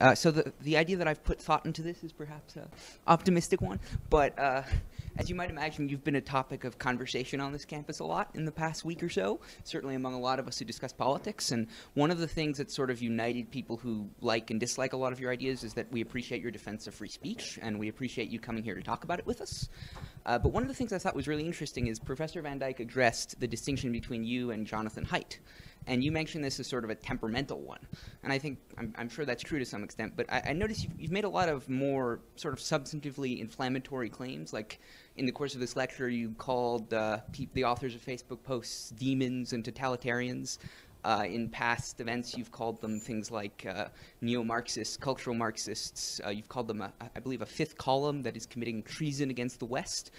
Uh, so the the idea that I've put thought into this is perhaps a optimistic one, but uh, as you might imagine, you've been a topic of conversation on this campus a lot in the past week or so. Certainly among a lot of us who discuss politics. And one of the things that sort of united people who like and dislike a lot of your ideas is that we appreciate your defense of free speech, and we appreciate you coming here to talk about it with us. Uh, but one of the things I thought was really interesting is Professor Van Dyke addressed the distinction between you and Jonathan Haidt. And you mentioned this as sort of a temperamental one. And I think, I'm, I'm sure that's true to some extent, but I, I noticed you've, you've, made a lot of more sort of substantively inflammatory claims. Like in the course of this lecture, you called uh, the authors of Facebook posts demons and totalitarians. Uh, in past events, you've called them things like uh, neo-Marxists, cultural Marxists. Uh, you've called them, a, I believe, a fifth column that is committing treason against the West.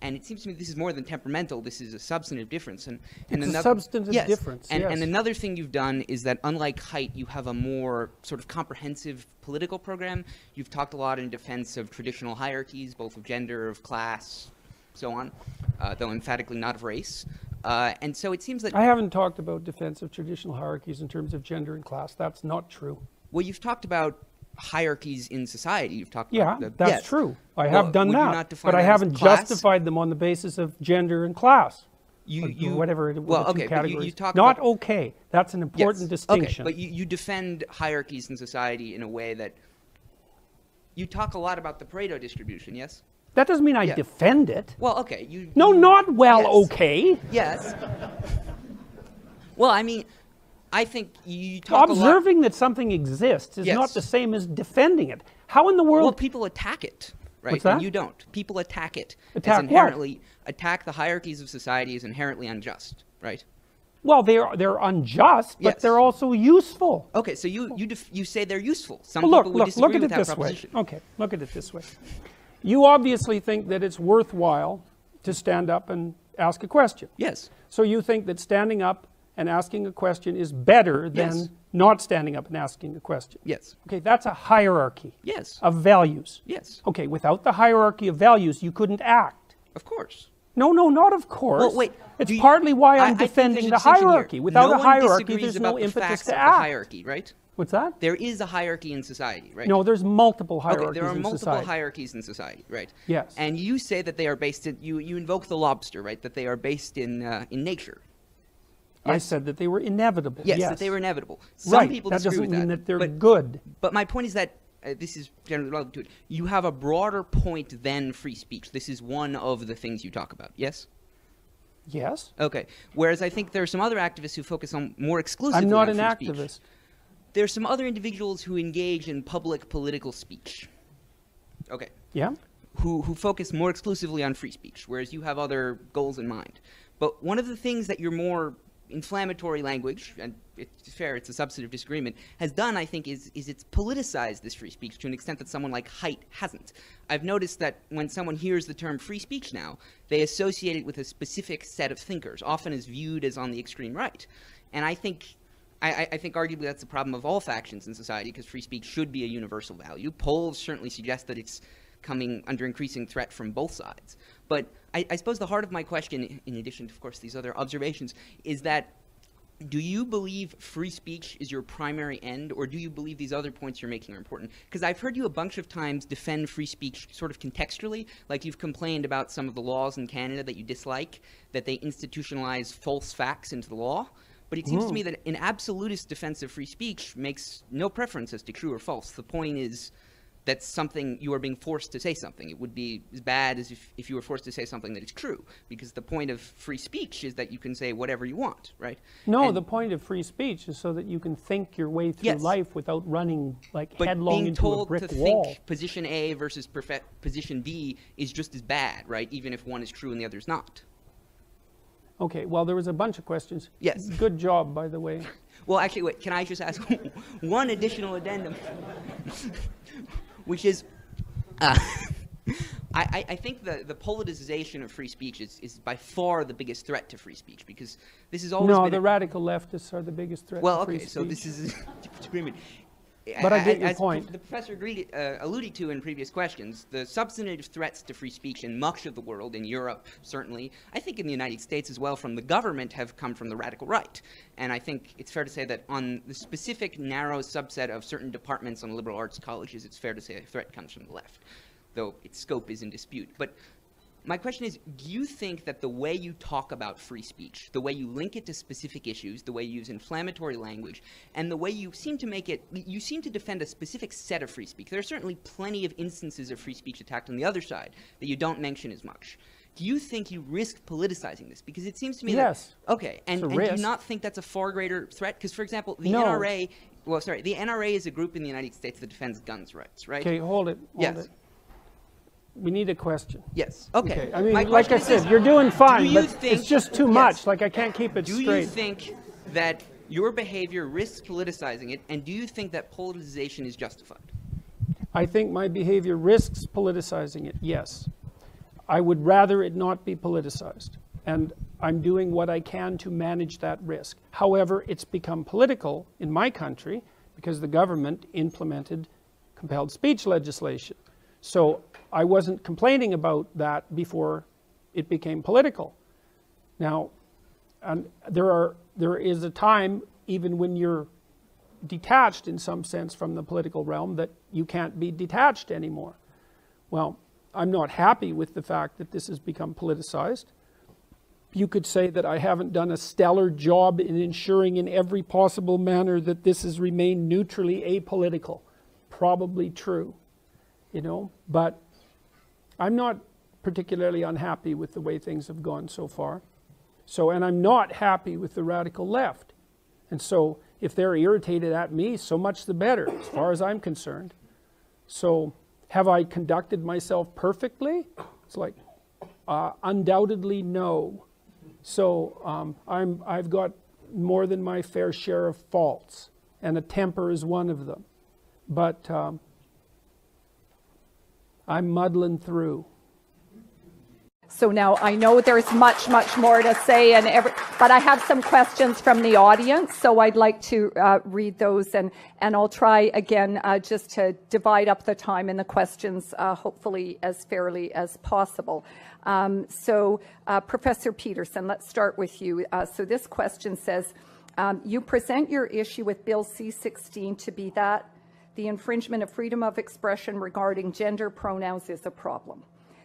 And it seems to me this is more than temperamental. This is a substantive difference. And, and it's another, a substantive yes, difference. And, yes. and another thing you've done is that, unlike Haidt, you have a more sort of comprehensive political program. You've talked a lot in defense of traditional hierarchies, both of gender, of class, so on, uh, though emphatically not of race. Uh, and so it seems that I haven't talked about defense of traditional hierarchies in terms of gender and class. That's not true. well, you've talked about hierarchies in society. You've talked Yeah, about the, that's yes. true. I Well, have done that, not but I haven't class? justified them on the basis of gender and class. You, or you whatever it well, okay, but you, you talk not about, okay. That's an important yes, distinction. Okay, but you, you defend hierarchies in society in a way that you talk a lot about the Pareto distribution. Yes. that doesn't mean I Yeah. defend it. Well, okay. You No, not well yes. okay. Yes. well, I mean, I think you talk. Observing that something exists is not the same as defending it. How in the world Well, people attack it, right? What's that? And you don't. People attack it. Attack what? inherently attack the hierarchies of society is inherently unjust, right? Well, they're they're unjust, but Yes. they're also useful. Okay, so you you def- you say they're useful. Some Well, look, people would look, disagree look at with it that this way. proposition. Okay, look at it this way. You obviously think that it's worthwhile to stand up and ask a question. Yes. So you think that standing up and asking a question is better than Yes. not standing up and asking a question. Yes. Okay, that's a hierarchy Yes. of values. Yes. Okay, without the hierarchy of values, you couldn't act. Of course. No, no, not of course. Well, wait. It's you- partly why I- I I'm defending there's the distinction here. hierarchy. Without no a hierarchy, there's about no the impetus facts to act. hierarchy, right? What's that? There is a hierarchy in society, right? No, there's multiple hierarchies Okay, there are multiple society. hierarchies in society, right? Yes. And you say that they are based in you you invoke the lobster, right? That they are based in uh, in nature. I said that they were inevitable. Yes, yes. that they were inevitable. Some right. people that disagree doesn't with mean that, that, they're but, good. But my point is that uh, this is generally relevant to it. You have a broader point than free speech. This is one of the things you talk about. Yes. Yes. Okay. Whereas I think there are some other activists who focus on more exclusively. I'm not an free speech. activist. There's some other individuals who engage in public political speech. Okay. Yeah. who, who focus more exclusively on free speech, whereas you have other goals in mind. But one of the things that you're more inflammatory language, and it's fair, it's a substantive disagreement, has done, I think, is, is it's politicized this free speech to an extent that someone like Haidt hasn't. I've noticed that when someone hears the term free speech now, they associate it with a specific set of thinkers, often as viewed as on the extreme right. And I think I, I- think arguably that's the problem of all factions in society because free speech should be a universal value. Polls certainly suggest that it's coming under increasing threat from both sides. But I, I suppose the heart of my question, in addition to, of course, these other observations, is that do you believe free speech is your primary end, or do you believe these other points you're making are important? Because I've heard you a bunch of times defend free speech sort of contextually, like you've complained about some of the laws in Canada that you dislike, that they institutionalize false facts into the law. But it seems to me mm. that an absolutist defense of free speech makes no preference as to true or false. The point is that something you are being forced to say something. It would be as bad as if, if you were forced to say something that is true, because the point of free speech is that you can say whatever you want, right? No, And- the point of free speech is so that you can think your way through Yes. life without running like but headlong being into a told brick to wall. think position A versus position B is just as bad, right? Even if one is true and the other is not. Okay, well, there was a bunch of questions. Yes. Good job, by the way. Well, actually, wait. Can I just ask one additional addendum, which is, uh, I, I- think the, the politicization of free speech is, is by far the biggest threat to free speech because this has always No, the a- radical leftists are the biggest threat well, to free okay. So this is a different agreement. But I get your as point. The professor agreed, uh, alluded to in previous questions, the substantive threats to free speech in much of the world, in Europe certainly, I think in the United States as well, from the government have come from the radical right. And I think it's fair to say that on the specific narrow subset of certain departments on liberal arts colleges, it's fair to say a threat comes from the left, though its scope is in dispute. But my question is do you think that the way you talk about free speech, the way you link it to specific issues, the way you use inflammatory language, and the way you seem to make it, you seem to defend a specific set of free speech? There are certainly plenty of instances of free speech attacked on the other side that you don't mention as much. Do you think you risk politicizing this? Because it seems to me Yes. that. Okay. And, and do you not think that's a far greater threat? Because, for example, the No. NRA. Well, sorry, the NRA is a group in the United States that defends guns rights, right? Okay, hold it. Hold Yes. it. We need a question. Yes. Okay. I mean, My like I question is said, this. you're doing fine, you but think- it's just too Yes. much. Like I can't keep it straight. Do straight. you think that your behavior risks politicizing it, and do you think that politicization is justified? I think my behavior risks politicizing it, yes. I would rather it not be politicized. And I'm doing what I can to manage that risk. However, it's become political in my country because the government implemented compelled speech legislation. So I wasn't complaining about that before it became political. Now, and there are there is a time even when you're detached in some sense from the political realm that you can't be detached anymore. Well, I'm not happy with the fact that this has become politicized. You could say that I haven't done a stellar job in ensuring in every possible manner that this has remained neutrally apolitical. Probably true, you know, but I'm not particularly unhappy with the way things have gone so far. So, and I'm not happy with the radical left. And so, if they're irritated at me, so much the better, as far as I'm concerned. So, have I conducted myself perfectly? It's like, uh, undoubtedly no. So, um, I'm, I've got more than my fair share of faults, and a temper is one of them. But um, I'm muddling through. So now I know there's much, much more to say, and every, but I have some questions from the audience, so I'd like to uh, read those, and and I'll try again uh, just to divide up the time and the questions, uh, hopefully as fairly as possible. Um, so, uh, Professor Peterson, let's start with you. Uh, so this question says, um, you present your issue with Bill C-16 to be that the infringement of freedom of expression regarding gender pronouns is a problem.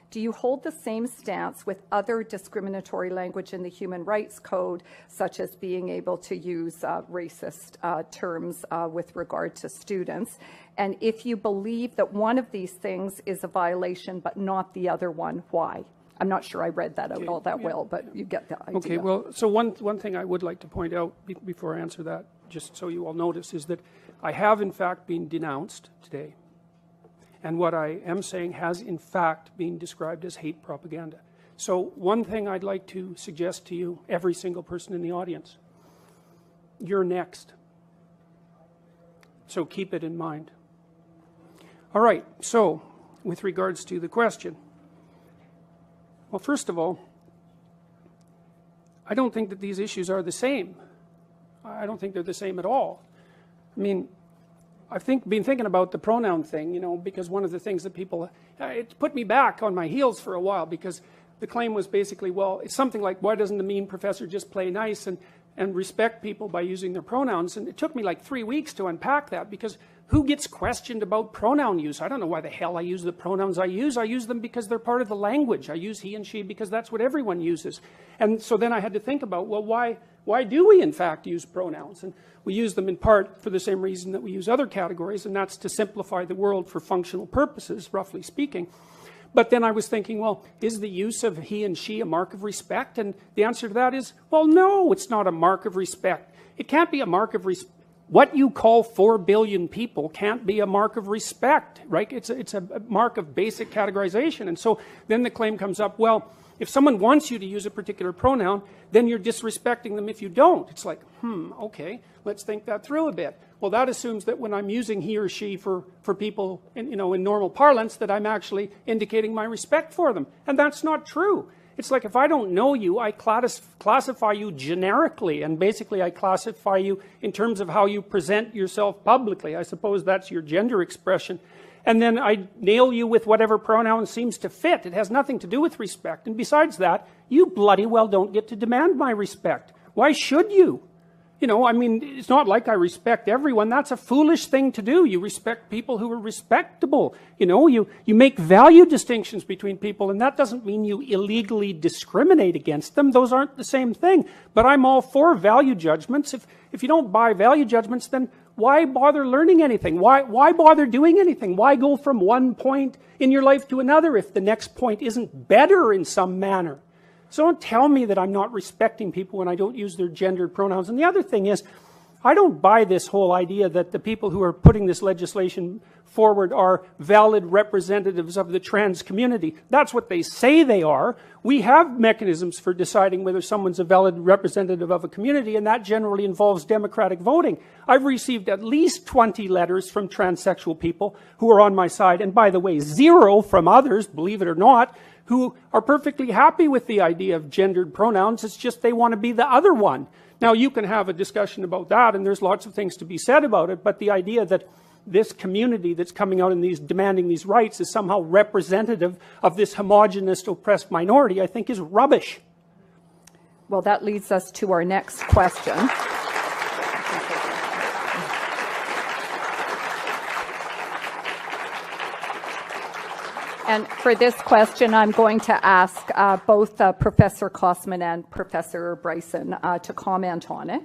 Do you hold the same stance with other discriminatory language in the Human Rights Code, such as being able to use uh, racist uh, terms uh, with regard to students? And if you believe that one of these things is a violation but not the other one, why? I'm not sure I read that out all that well, but you get the idea. Okay, well, so one, one thing I would like to point out be- before I answer that, just so you all notice, is that I have in fact been denounced today. And what I am saying has in fact been described as hate propaganda. So, one thing I'd like to suggest to you, every single person in the audience, you're next. So, keep it in mind. All right, so with regards to the question, well, first of all, I don't think that these issues are the same. I don't think they're the same at all. I mean, I've think, been thinking about the pronoun thing, you know, because one of the things that people, uh, it put me back on my heels for a while because the claim was basically, well, it's something like, why doesn't the mean professor just play nice and, and respect people by using their pronouns? And it took me like three weeks to unpack that because who gets questioned about pronoun use? I don't know why the hell I use the pronouns I use. I use them because they're part of the language. I use he and she because that's what everyone uses. And so then I had to think about, well, why, why do we in fact use pronouns? And we use them in part for the same reason that we use other categories, and that's to simplify the world for functional purposes, roughly speaking. But then I was thinking, well, is the use of he and she a mark of respect? And the answer to that is, well, no, it's not a mark of respect. It can't be a mark of respect. What you call 4 billion people can't be a mark of respect, right? It's a, it's a mark of basic categorization. And so then the claim comes up, well, if someone wants you to use a particular pronoun, then you're disrespecting them if you don't. It's like, hmm, okay, let's think that through a bit. Well, that assumes that when I'm using he or she for, for people in, you know, in normal parlance, that I'm actually indicating my respect for them. And that's not true. It's like if I don't know you, I class- classify you generically, and basically I classify you in terms of how you present yourself publicly. I suppose that's your gender expression. And then I nail you with whatever pronoun seems to fit. It has nothing to do with respect. And besides that, you bloody well don't get to demand my respect. Why should you? You know, I mean, it's not like I respect everyone. That's a foolish thing to do. You respect people who are respectable. You know, you, you make value distinctions between people, and that doesn't mean you illegally discriminate against them. Those aren't the same thing. But I'm all for value judgments. If, if you don't buy value judgments, then why bother learning anything? Why, why bother doing anything? Why go from one point in your life to another if the next point isn't better in some manner? So don't tell me that I'm not respecting people when I don't use their gendered pronouns. And the other thing is, I don't buy this whole idea that the people who are putting this legislation forward are valid representatives of the trans community. That's what they say they are. We have mechanisms for deciding whether someone's a valid representative of a community, and that generally involves democratic voting. I've received at least 20 letters from transsexual people who are on my side, and by the way, zero from others, believe it or not, who are perfectly happy with the idea of gendered pronouns. It's just they want to be the other one. Now, you can have a discussion about that, and there's lots of things to be said about it, but the idea that this community that's coming out and these demanding these rights is somehow representative of this homogenous oppressed minority, I think is rubbish. Well, that leads us to our next question. And for this question, I'm going to ask uh, both uh, Professor Cossman and Professor Bryson uh, to comment on it.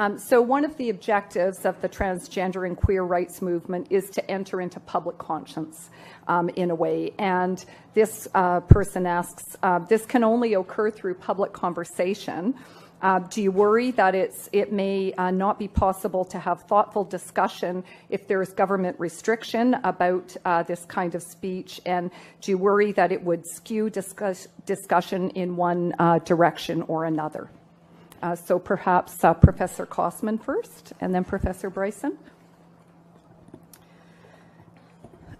Um, so, one of the objectives of the transgender and queer rights movement is to enter into public conscience um, in a way. And this uh, person asks uh, this can only occur through public conversation. Uh, do you worry that it's, it may uh, not be possible to have thoughtful discussion if there's government restriction about uh, this kind of speech? And do you worry that it would skew discuss, discussion in one uh, direction or another? Uh, so perhaps uh, Professor Cossman first, and then Professor Bryson.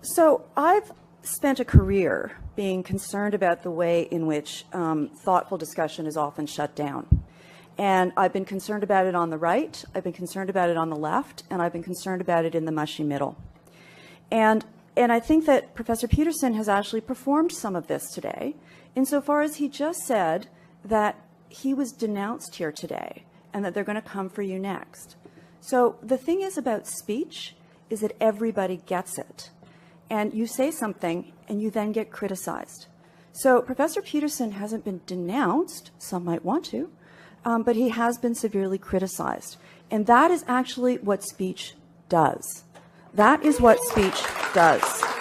So I've spent a career being concerned about the way in which um, thoughtful discussion is often shut down. And I've been concerned about it on the right, I've been concerned about it on the left, and I've been concerned about it in the mushy middle. And, and I think that Professor Peterson has actually performed some of this today, insofar as he just said that he was denounced here today and that they're going to come for you next. So the thing is about speech is that everybody gets it. And you say something and you then get criticized. So Professor Peterson hasn't been denounced, some might want to, um, but he has been severely criticized. And that is actually what speech does. That is what speech does.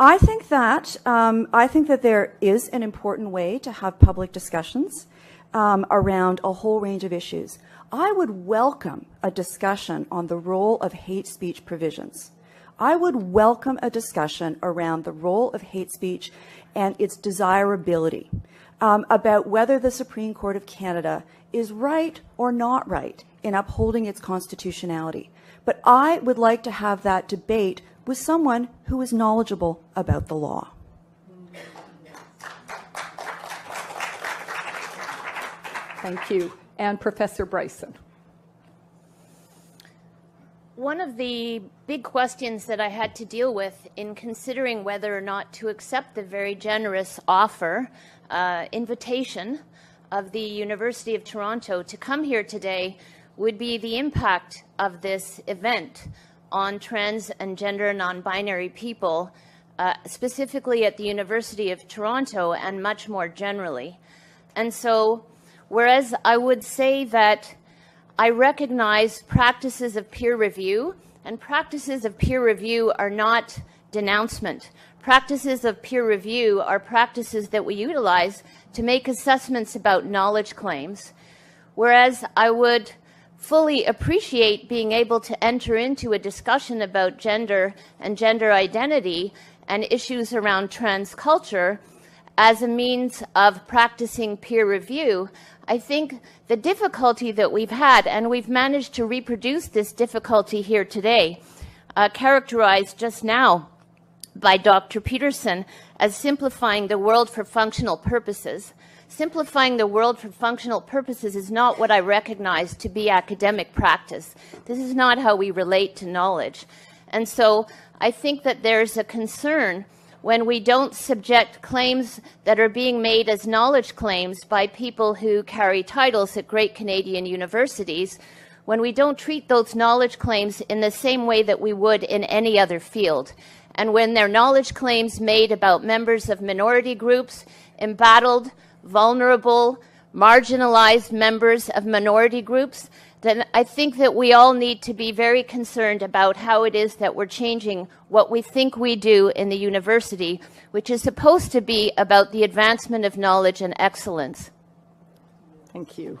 I think that um, I think that there is an important way to have public discussions um, around a whole range of issues. I would welcome a discussion on the role of hate speech provisions. I would welcome a discussion around the role of hate speech and its desirability um, about whether the Supreme Court of Canada is right or not right in upholding its constitutionality. But I would like to have that debate with someone who is knowledgeable about the law. Thank you. And Professor Bryson. One of the big questions that I had to deal with in considering whether or not to accept the very generous offer uh, invitation of the University of Toronto to come here today would be the impact of this event on trans and gender non-binary people, uh, specifically at the University of Toronto and much more generally. And so, whereas I would say that I recognize practices of peer review, and practices of peer review are not denouncement. Practices of peer review are practices that we utilize to make assessments about knowledge claims, whereas I would fully appreciate being able to enter into a discussion about gender and gender identity and issues around trans culture as a means of practicing peer review. I think the difficulty that we've had, and we've managed to reproduce this difficulty here today, uh, characterized just now by Dr. Peterson as simplifying the world for functional purposes. Simplifying the world for functional purposes is not what I recognize to be academic practice. This is not how we relate to knowledge. And so I think that there's a concern when we don't subject claims that are being made as knowledge claims by people who carry titles at great Canadian universities, when we don't treat those knowledge claims in the same way that we would in any other field. And when they're knowledge claims made about members of minority groups, embattled, vulnerable, marginalized members of minority groups, then I think that we all need to be very concerned about how it is that we're changing what we think we do in the university, which is supposed to be about the advancement of knowledge and excellence. Thank you.